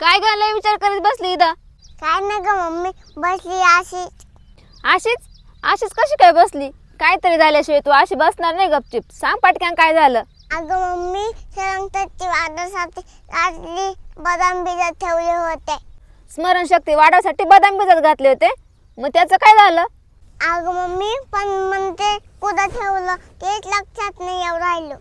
काय गायला विचार करीत बसली इथं? काय नाही ग मम्मी बसली अशी अशीच? अशीच कशी काय बसली? काहीतरी झाल्याशिवाय तू अशी बसणार नाही गपचिप. सांग पटक्यान काय झालं? अगं मम्मी सरंगची वाढासाठी रात्री बदाम भिजत ठेवले होते. स्मरणशक्ती वाढवण्यासाठी बदाम भिजत घातले होते? मग त्याचं काय झालं? अगं मम्मी पण म्हणते कुठं ठेवलं? तेच लक्षात नाही येऊ राहिलं.